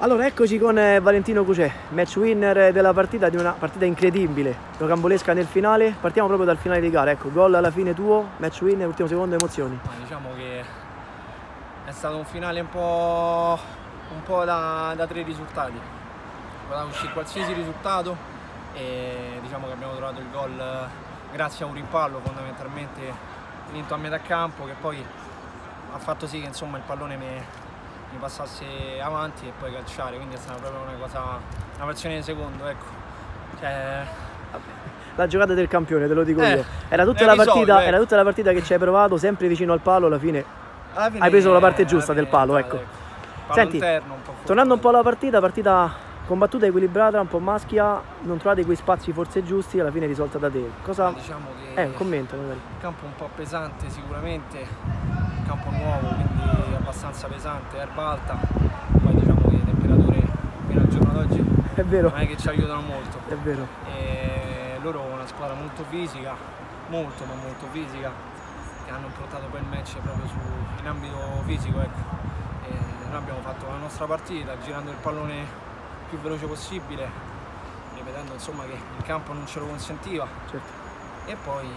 Allora, eccoci con eh, Valentino Cucè, match winner della partita, di una partita incredibile, rocambolesca nel finale. Partiamo proprio dal finale di gara, ecco, gol alla fine tuo, match winner, ultimo secondo, emozioni. Ma diciamo che è stato un finale un po', un po da, da tre risultati. Poteva uscire qualsiasi risultato e diciamo che abbiamo trovato il gol eh, grazie a un rimpallo fondamentalmente vinto a metà campo che poi ha fatto sì che insomma il pallone mi, mi passasse avanti e poi calciare, quindi è stata proprio una cosa, una frazione di secondo, ecco. Cioè, La giocata del campione, te lo dico Eh, io. Era tutta, la risolto, partita, ecco. era tutta la partita che ci hai provato, sempre vicino al palo, alla fine. alla fine- Hai preso la parte giusta del palo, entrata, ecco. Palo Senti, interno, un Tornando un po' alla partita, partita combattuta, equilibrata, un po' maschia, non trovate quei spazi forse giusti, alla fine risolta da te. Cosa... Diciamo che Eh, un commento magari. il campo un po' pesante sicuramente, un campo nuovo, quindi abbastanza pesante, erba alta, poi diciamo che le temperature fino al giorno d'oggi non è che ci aiutano molto. è vero. E loro una squadra molto fisica, molto ma molto fisica, che hanno improntato poi il match proprio su, in ambito fisico. Ecco. E noi abbiamo fatto la nostra partita girando il pallone più veloce possibile, ripetendo insomma che il campo non ce lo consentiva Certo. e poi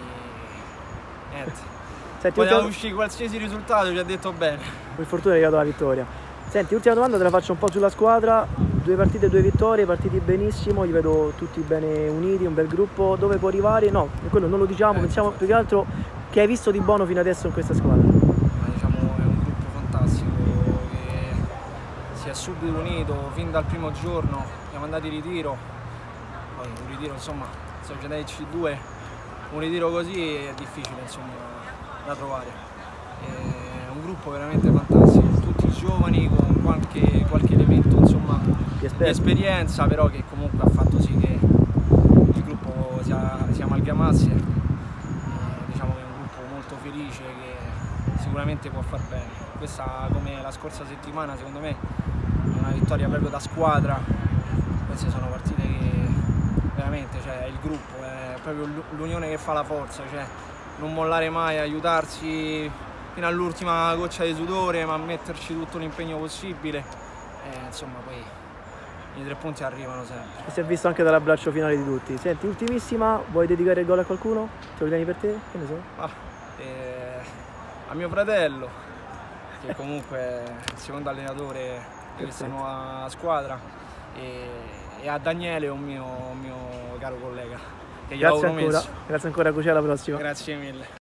niente. Senti, Poteva ultima... uscire qualsiasi risultato, ci ha detto bene. per fortuna è arrivata la vittoria. Senti, ultima domanda te la faccio un po' sulla squadra. Due partite, due vittorie, partiti benissimo, li vedo tutti bene uniti, un bel gruppo. Dove può arrivare? No, quello non lo diciamo, Eh, pensiamo più che altro che hai visto di buono fino adesso in questa squadra. Ma diciamo è un gruppo fantastico che si è subito unito fin dal primo giorno, siamo andati in ritiro, poi un ritiro insomma, sono già dai C2, un ritiro così è difficile insomma da trovare. È un gruppo veramente fantastico, tutti giovani con qualche, qualche elemento insomma Di esperienza però che comunque ha fatto sì che il gruppo si, si amalgamasse e diciamo che è un gruppo molto felice che sicuramente può far bene. Questa come la scorsa settimana secondo me è una vittoria proprio da squadra. Queste sono partite che veramente cioè il gruppo è proprio l'u- l'unione che fa la forza cioè non mollare mai aiutarsi fino all'ultima goccia di sudore ma metterci tutto l'impegno possibile e insomma poi i tre punti arrivano sempre. E si è visto anche dall'abbraccio finale di tutti. Senti, ultimissima, vuoi dedicare il gol a qualcuno? Te lo tieni per te? Che ne so? Ah, eh, a mio fratello, che comunque è il secondo allenatore di questa nuova squadra, e, e a Daniele, un mio, un mio caro collega, che Grazie ancora, messo. grazie ancora, Cuccia, alla prossima. Grazie mille.